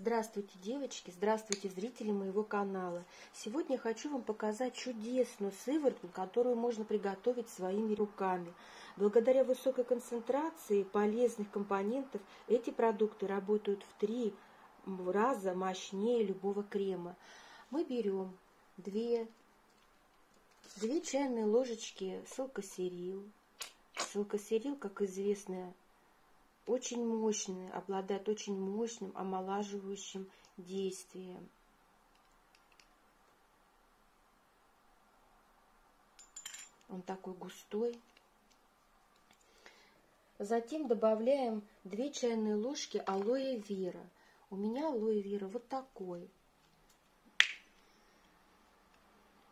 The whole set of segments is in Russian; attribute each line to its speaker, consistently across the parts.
Speaker 1: Здравствуйте, девочки! Здравствуйте, зрители моего канала! Сегодня я хочу вам показать чудесную сыворотку, которую можно приготовить своими руками. Благодаря высокой концентрации полезных компонентов эти продукты работают в три раза мощнее любого крема. Мы берем две, две чайные ложечки силкосерил. Силкосерил, как известно, очень мощный, обладает очень мощным омолаживающим действием. Он такой густой. Затем добавляем 2 чайные ложки алоэ вера. У меня алоэ вера вот такой.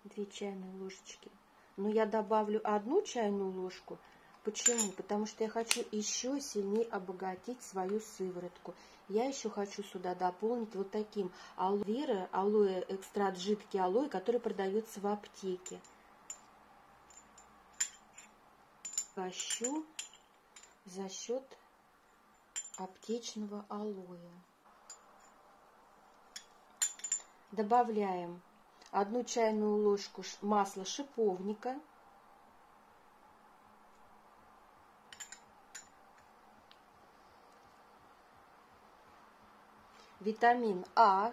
Speaker 1: 2 чайные ложечки. Но я добавлю одну чайную ложку Почему? Потому что я хочу еще сильнее обогатить свою сыворотку. Я еще хочу сюда дополнить вот таким алоэ, алоэ, экстракт жидкий алоэ, который продается в аптеке. Гощу за счет аптечного алоэ. Добавляем одну чайную ложку масла шиповника – витамин А,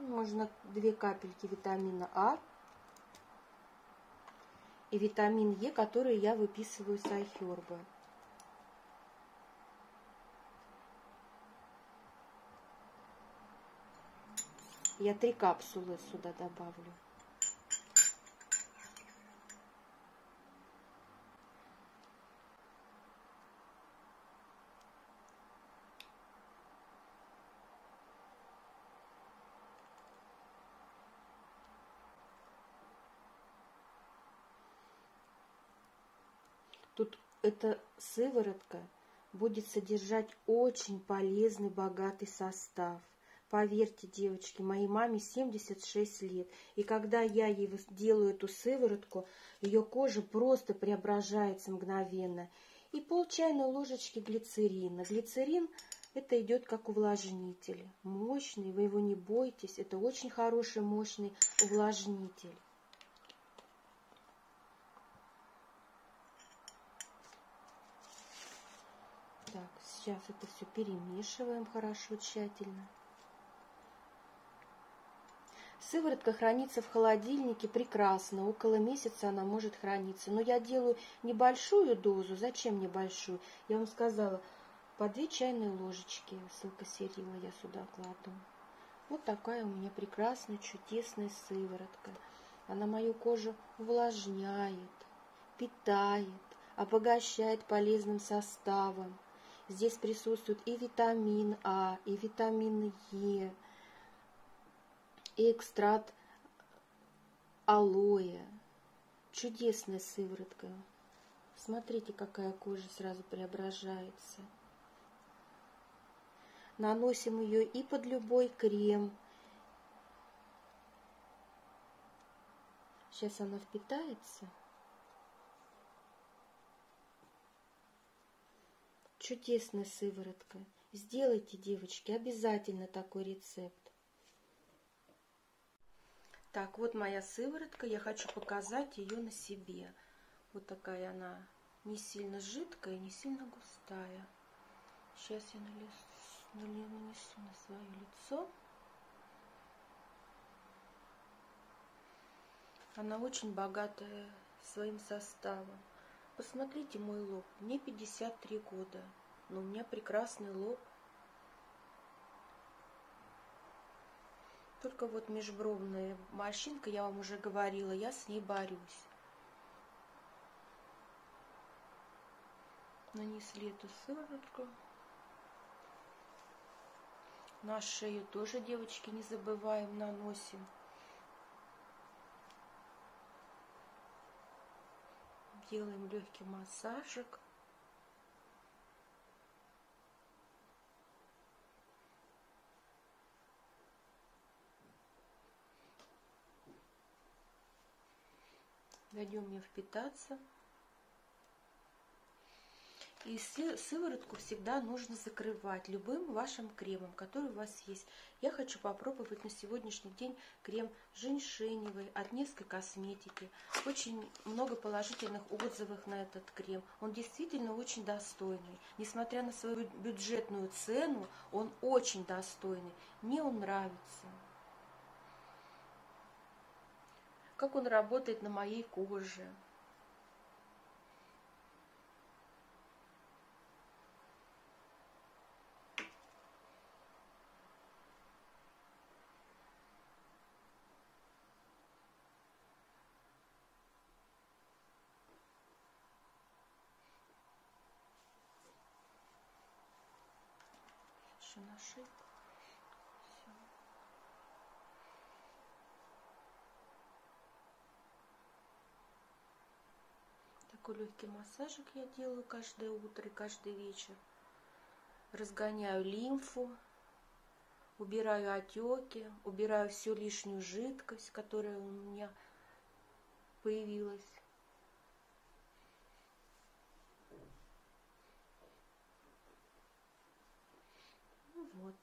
Speaker 1: можно две капельки витамина А и витамин Е, который я выписываю с айхерба. Я три капсулы сюда добавлю. Тут эта сыворотка будет содержать очень полезный, богатый состав. Поверьте, девочки, моей маме 76 лет. И когда я ей делаю эту сыворотку, ее кожа просто преображается мгновенно. И пол чайной ложечки глицерина. Глицерин это идет как увлажнитель. Мощный, вы его не бойтесь. Это очень хороший, мощный увлажнитель. Так, сейчас это все перемешиваем хорошо, тщательно. Сыворотка хранится в холодильнике прекрасно, около месяца она может храниться. Но я делаю небольшую дозу. Зачем небольшую? Я вам сказала, по две чайные ложечки ссылка серила я сюда кладу. Вот такая у меня прекрасная, чудесная сыворотка. Она мою кожу увлажняет, питает, обогащает полезным составом. Здесь присутствует и витамин А, и витамин Е, и экстракт алоэ. Чудесная сыворотка. Смотрите, какая кожа сразу преображается. Наносим ее и под любой крем. Сейчас она впитается. Чудесная сыворотка. Сделайте, девочки, обязательно такой рецепт. Так, вот моя сыворотка. Я хочу показать ее на себе. Вот такая она не сильно жидкая, не сильно густая. Сейчас я нанесу на свое лицо. Она очень богатая своим составом. Посмотрите мой лоб. Мне 53 года, но у меня прекрасный лоб. Только вот межбровная морщинка, я вам уже говорила, я с ней борюсь. Нанесли эту сыворотку. На шею тоже, девочки, не забываем, наносим. Делаем легкий массажик. Дадим мне впитаться. И сыворотку всегда нужно закрывать любым вашим кремом, который у вас есть. Я хочу попробовать на сегодняшний день крем женьшеневый от Невской косметики. Очень много положительных отзывов на этот крем. Он действительно очень достойный. Несмотря на свою бюджетную цену, он очень достойный. Мне он нравится. Как он работает на моей коже. Еще на шейку. Все. Такой легкий массажик я делаю каждое утро и каждый вечер. Разгоняю лимфу, убираю отеки, убираю всю лишнюю жидкость, которая у меня появилась. Вот,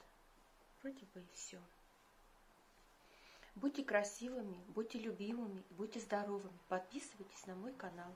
Speaker 1: вроде бы и все. Будьте красивыми, будьте любимыми, будьте здоровыми. Подписывайтесь на мой канал.